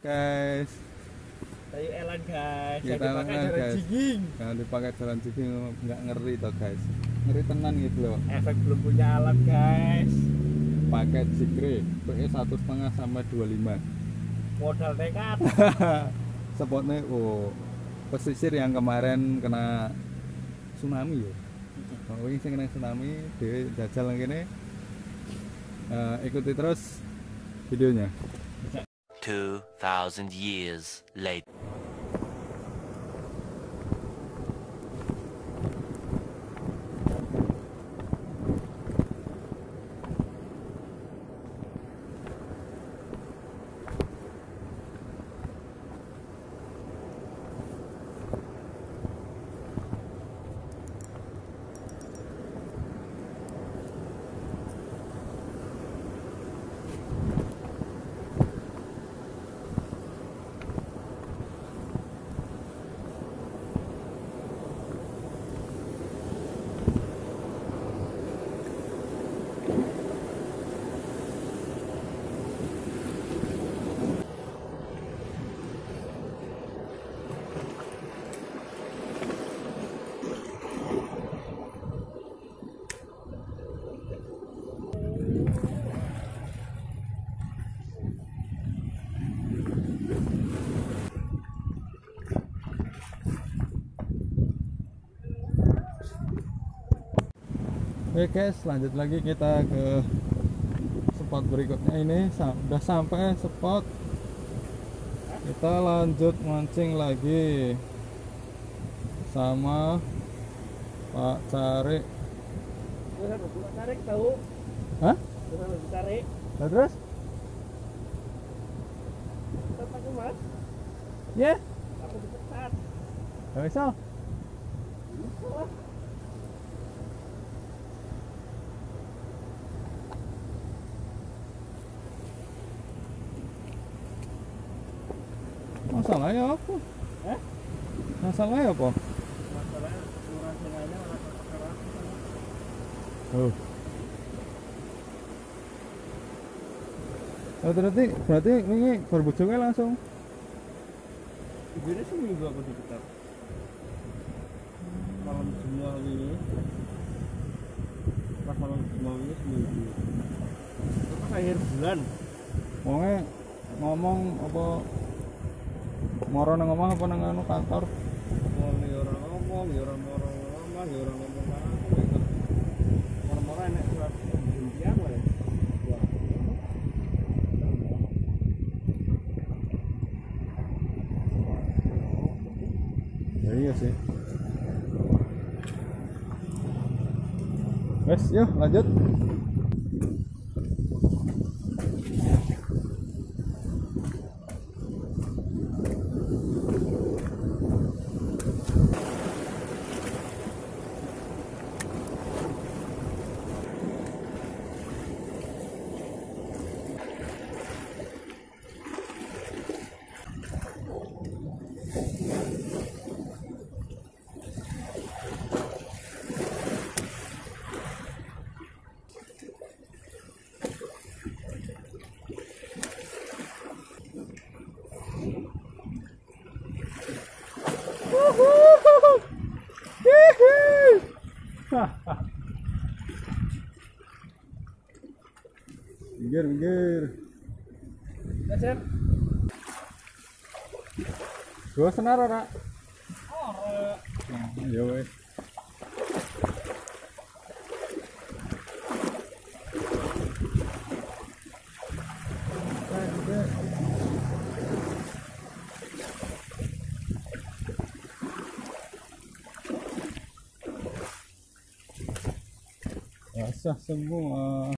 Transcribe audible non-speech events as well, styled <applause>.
guys. Kayu elan guys. Ya, jangan dipakai jalan guys. jiging jangan dipakai jalan jiging nggak ngeri toh guys. Ngeri tenan gitu loh. Efek belum punya alat guys. Pakai jigre PE satu setengah sama 25 modal dekat. <laughs> spotnya oh pesisir yang kemarin kena tsunami ya. Oh, nah, ini kena tsunami, dia jajal lagi gini, Eh, ikuti terus videonya. 2,000 years later. Oke guys, lanjut lagi kita ke spot berikutnya ini Sa- udah sampai spot kita lanjut mancing lagi sama Pak Cari. Hah? Nah, terus? Mas. Ya? Aku Masalahnya apa? Eh? Masalahnya apa? Masalahnya kurang malah kepekeran. Oh. Oh, berarti berarti ini berbujuknya langsung. Ini seminggu aku dipecat. Malam semua ini. Pas malam semua ini seminggu. Terus akhir bulan. Wongnya ngomong apa moro nang ngomong apa nang anu kantor ya orang ngomong, ya orang moro ngomong, ya orang ngomong. Moro-moro enek surat ya. Ya iya sih wes yuk lanjut minggir minggir Dasar. dua senar ora Ora. nah, ya wes Basah semua.